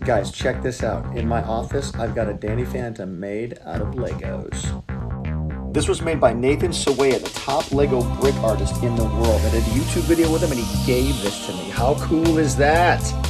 Guys, check this out. In my office, I've got a Danny Phantom made out of Legos. This was made by Nathan Sawaya, the top Lego brick artist in the world. I did a YouTube video with him and he gave this to me. How cool is that?